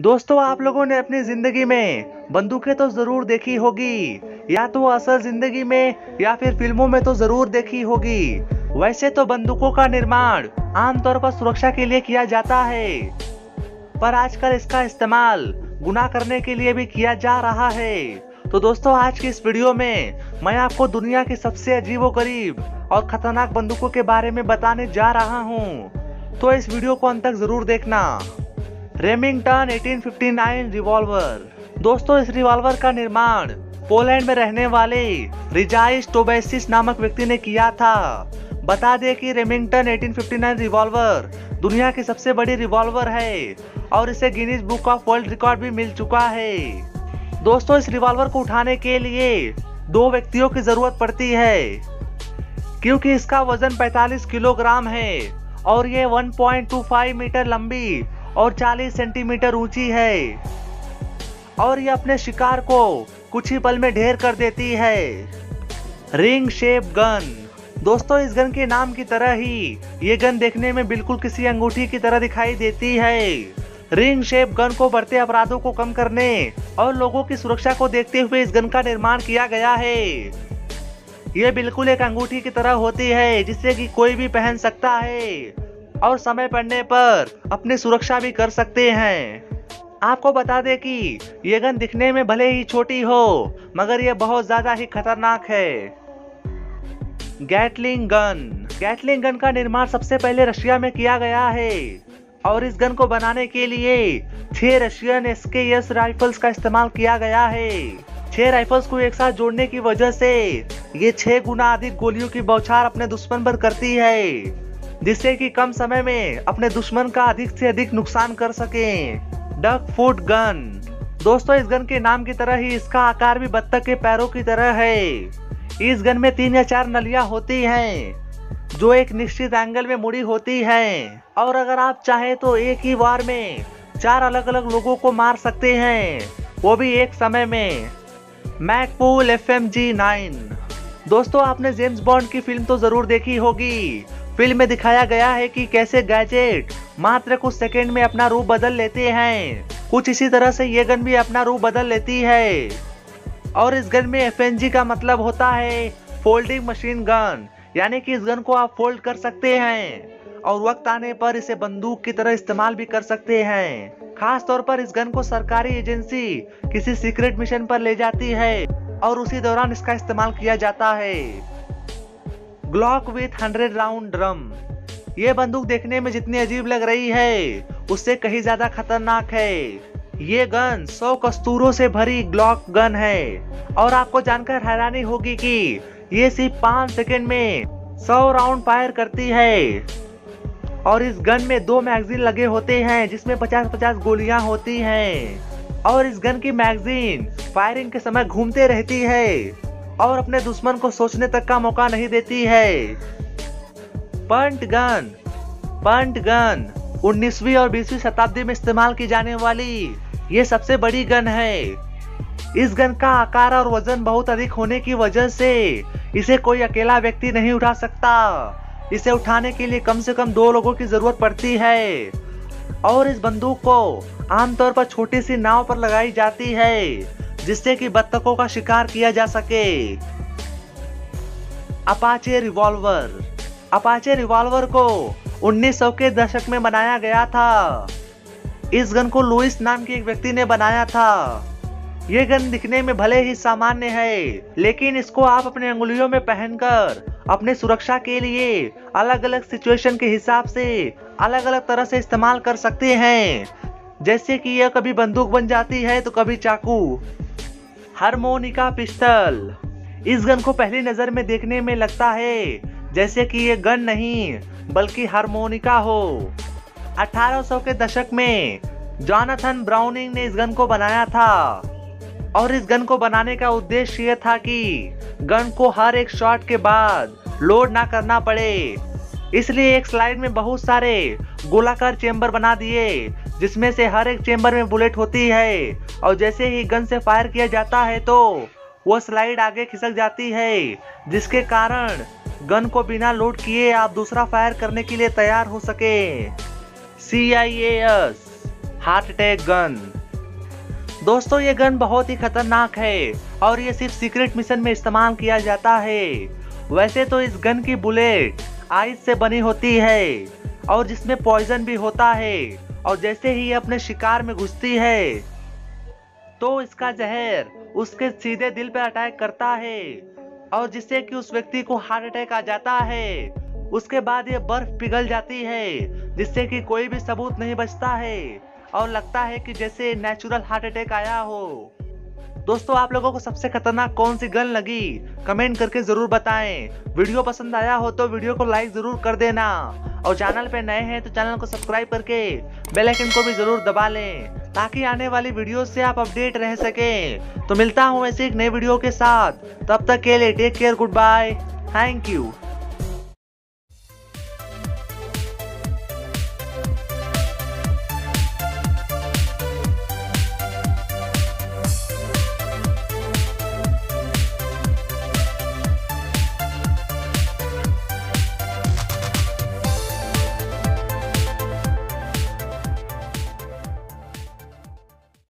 दोस्तों, आप लोगों ने अपनी ज़िंदगी में बंदूकें तो ज़रूर देखी होगी, या तो असल ज़िंदगी में, या फिर फ़िल्मों में तो ज़रूर देखी होगी। वैसे तो बंदूकों का निर्माण आमतौर पर सुरक्षा के लिए किया जाता है, पर आजकल इसका इस्तेमाल गुनाह करने के लिए भी किया जा रहा है। तो दोस्तों, आज की इस वीडियो में मैं आपको दुनिया की सबसे अजीबो गरीब और खतरनाक बंदूकों के बारे में बताने जा रहा हूँ। तो इस वीडियो को अंत तक ज़रूर देखना। Remington 1859 revolver. दोस्तों, इस रिवॉल्वर का निर्माण पोलैंड में रहने वाले रिजाइस टोबेसिस नामक व्यक्ति ने किया था। बता दें कि रेमिंगटन 1859 रिवॉल्वर दुनिया की सबसे बड़ी रिवॉल्वर है और इसे Guinness book of world record भी मिल चुका है। दोस्तों, इस रिवॉल्वर को उठाने के लिए दो व्यक्तियों की ज़रूरत पड़ती है, क्योंकि इसका वज़न 45 किलोग्राम है और ये 1.25 मीटर लंबी और 40 सेंटीमीटर ऊँची है। और ये अपने शिकार को कुछ ही पल में ढेर कर देती है। Ring shape gun. दोस्तों, इस गन के नाम की तरह ही ये गन देखने में बिल्कुल किसी अंगूठी की तरह दिखाई देती है। रिंग शेप गन को बढ़ते अपराधों को कम करने और लोगों की सुरक्षा को देखते हुए इस गन का निर्माण किया गया है। ये बिल्कुल एक अंगूठी की तरह होती है जिससे कि कोई भी पहन सकता है। और समय पड़ने पर अपनी सुरक्षा भी कर सकते हैं। आपको बता दें कि ये गन दिखने में भले ही छोटी हो, मगर ये बहुत ज़्यादा ही खतरनाक है। गैटलिंग गन गैटलिंग गन का निर्माण सबसे पहले रशिया में किया गया है, और इस गन को बनाने के लिए छह रशियन एस राइफल्स का इस्तेमाल किया गया है। छह राइफल्स को एक साथ जोड़ने की वजह से ये छह गुना अधिक गोलियों की बौछार अपने दुश्मन पर करती है। जिससे कि कम समय में अपने दुश्मन का अधिक से अधिक नुकसान कर सके। डक फूट गन दोस्तों, इस गन के नाम की तरह ही इसका आकार भी बत्तख के पैरों की तरह है। इस गन में तीन या चार नलियाँ होती हैं, जो एक निश्चित एंगल में मुड़ी होती हैं। और अगर आप चाहें तो एक ही बार में चार अलग अलग लोगों को मार सकते हैं। वो भी एक समय में। Magpul F M G nine दोस्तों, आपने जेम्स बॉन्ड की फ़िल्म तो ज़रूर देखी होगी। फ़िल्म में दिखाया गया है कि कैसे गैजेट मात्र कुछ सेकंड में अपना रूप बदल लेते हैं। कुछ इसी तरह से ये गन भी अपना रूप बदल लेती है। और इस गन में एफ़ का मतलब होता है फोल्डिंग मशीन गन यानी कि इस गन को आप फोल्ड कर सकते हैं और वक्त आने पर इसे बंदूक की तरह इस्तेमाल भी कर सकते हैं। खास तौर पर इस गन को सरकारी एजेंसी किसी सीक्रेट मिशन पर ले जाती है और उसी दौरान इसका इस्तेमाल किया जाता है। Glock with hundred round drum ये बंदूक देखने में जितनी अजीब लग रही है, उससे कहीं ज़्यादा खतरनाक है। ये गन सौ कस्तूरों से भरी ग्लॉक गन है। और आपको जानकर हैरानी होगी कि ये सिर्फ़ पाँच सेकेंड में सौ राउंड फायर करती है। और इस गन में दो मैगजीन लगे होते हैं, जिसमें 50-50 गोलियाँ होती हैं। और इस गन की मैगजीन फायरिंग के समय घूमते रहती है। और अपने दुश्मन को सोचने तक का मौका नहीं देती है। पंट गन पंट गन 19वीं और 20वीं शताब्दी में इस्तेमाल की जाने वाली ये सबसे बड़ी गन है। इस गन का आकार और वज़न बहुत अधिक होने की वजह से इसे कोई अकेला व्यक्ति नहीं उठा सकता। इसे उठाने के लिए कम से कम दो लोगों की ज़रूरत पड़ती है और इस बंदूक को आमतौर पर छोटी सी नाव पर लगाई जाती है। जिससे कि बत्तखों का शिकार किया जा सके। Apache revolver. अपाचे रिवॉल्वर को 1900 के दशक में बनाया गया था। इस गन को लुइस नाम के एक व्यक्ति ने बनाया था। ये गन दिखने में भले ही सामान्य है, लेकिन इसको आप अपने उंगलियों में पहनकर, अपने सुरक्षा के लिए अलग अलग सिचुएशन के हिसाब से अलग अलग तरह से इस्तेमाल कर सकते हैं। जैसे कि यह कभी बंदूक बन जाती है तो कभी चाकू। Harmonica pistol. इस गन को पहली नज़र में देखने में लगता है, जैसे कि ये गन नहीं, बल्कि हारमोनिका हो। 1800 के दशक में जॉनाथन ब्राउनिंग ने इस गन को बनाया था। और इस गन को बनाने का उद्देश्य यह था कि गन को हर एक शॉट के बाद लोड ना करना पड़े। इसलिए एक स्लाइड में बहुत सारे गोलाकार चेंबर बना दिए जिसमें से हर एक चेंबर में बुलेट होती है। और जैसे ही गन से फायर किया जाता है तो वो स्लाइड आगे खिसक जाती है, जिसके कारण गन को बिना लोड किए आप दूसरा फायर करने के लिए तैयार हो सके। C I S heart attack gun दोस्तों, ये गन बहुत ही खतरनाक है और ये सिर्फ़ सीक्रेट मिशन में इस्तेमाल किया जाता है। वैसे तो इस गन की बुलेट आइस से बनी होती है और जिसमें पॉइजन भी होता है। और जैसे ही अपने शिकार में घुसती है तो इसका जहर उसके सीधे दिल पर अटैक करता है और जिससे कि उस व्यक्ति को हार्ट अटैक आ जाता है। उसके बाद ये बर्फ़ पिघल जाती है, जिससे कि कोई भी सबूत नहीं बचता है और लगता है कि जैसे नेचुरल हार्ट अटैक आया हो। दोस्तों, आप लोगों को सबसे खतरनाक कौन सी गन लगी? कमेंट करके ज़रूर बताएँ। वीडियो पसंद आया हो तो वीडियो को लाइक ज़रूर कर देना। और चैनल पे नए हैं तो चैनल को सब्सक्राइब करके बेल आइकन को भी ज़रूर दबा लें, ताकि आने वाली वीडियो से आप अपडेट रह सके। तो मिलता हूँ ऐसे एक नए वीडियो के साथ। तब तक के लिए take care good bye thank you